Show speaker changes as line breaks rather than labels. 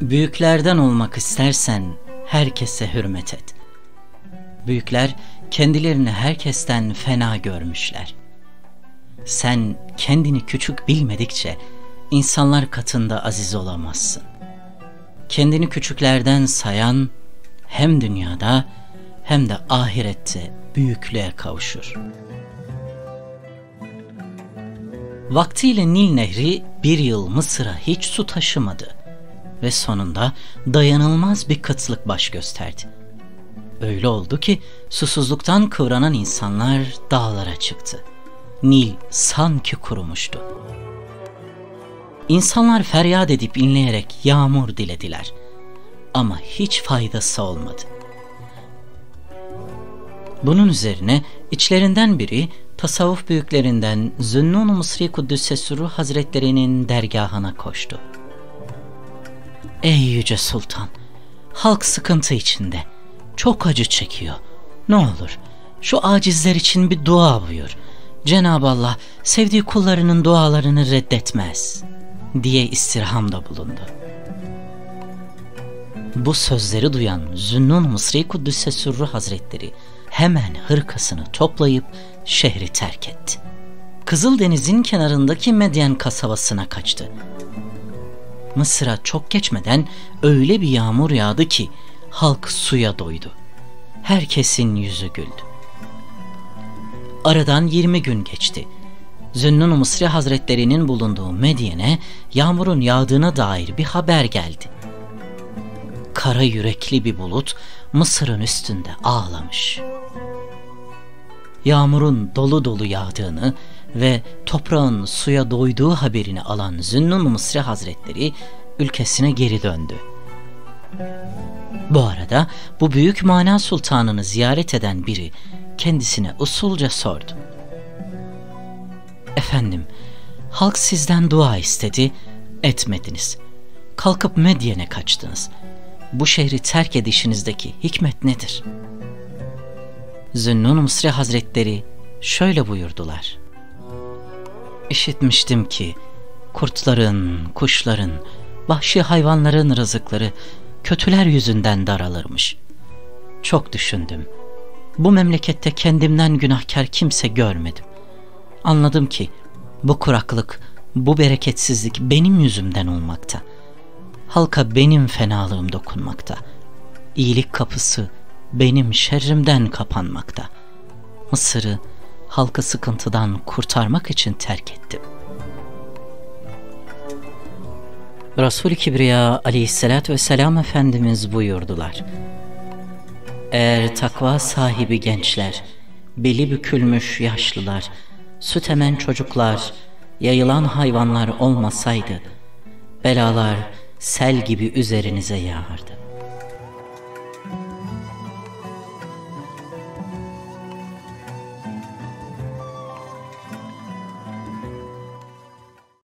Büyüklerden olmak istersen herkese hürmet et. Büyükler kendilerini herkesten fena görmüşler. Sen kendini küçük bilmedikçe insanlar katında aziz olamazsın. Kendini küçüklerden sayan hem dünyada hem de ahirette büyüklüğe kavuşur. Vaktiyle Nil Nehri bir yıl Mısır'a hiç su taşımadı ve sonunda dayanılmaz bir kıtlık baş gösterdi. Öyle oldu ki susuzluktan kıvranan insanlar dağlara çıktı. Nil sanki kurumuştu. İnsanlar feryat edip inleyerek yağmur dilediler. Ama hiç faydası olmadı. Bunun üzerine içlerinden biri tasavvuf büyüklerinden Zünnun Mısri Kuddüsesuru Hazretlerinin dergahına koştu. Ey Yüce Sultan! Halk sıkıntı içinde. Çok acı çekiyor. Ne olur şu acizler için bir dua buyur. Cenab-ı Allah sevdiği kullarının dualarını reddetmez diye istirhamda bulundu. Bu sözleri duyan Zünnun Mısri Kuddüs'e Sürru Hazretleri hemen hırkasını toplayıp şehri terk etti. Kızıldeniz'in kenarındaki Medyen kasabasına kaçtı. Mısır'a çok geçmeden öyle bir yağmur yağdı ki halk suya doydu. Herkesin yüzü güldü. Aradan 20 gün geçti. Zünnun Mısri Hazretleri'nin bulunduğu Medyen'e yağmurun yağdığına dair bir haber geldi. Kara yürekli bir bulut Mısır'ın üstünde ağlamış. Yağmurun dolu dolu yağdığını ve toprağın suya doyduğu haberini alan Zünnun Mısri Hazretleri ülkesine geri döndü. Bu arada bu büyük mana sultanını ziyaret eden biri kendisine usulca sordu. Efendim, halk sizden dua istedi, etmediniz. Kalkıp Medyen'e kaçtınız. Bu şehri terk edişinizdeki hikmet nedir? Zünnun Mısri Hazretleri şöyle buyurdular. İşitmiştim ki kurtların, kuşların, vahşi hayvanların rızıkları kötüler yüzünden daralırmış. Çok düşündüm. Bu memlekette kendimden günahkar kimse görmedim. Anladım ki bu kuraklık, bu bereketsizlik benim yüzümden olmakta. Halka benim fenalığım dokunmakta. İyilik kapısı benim şerrimden kapanmakta. Mısır'ı halkı sıkıntıdan kurtarmak için terk ettim. Resul-i Kibriya aleyhissalatü vesselam Efendimiz buyurdular. Eğer takva sahibi gençler, beli bükülmüş yaşlılar, süt emen çocuklar, yayılan hayvanlar olmasaydı, belalar sel gibi üzerinize yağardı.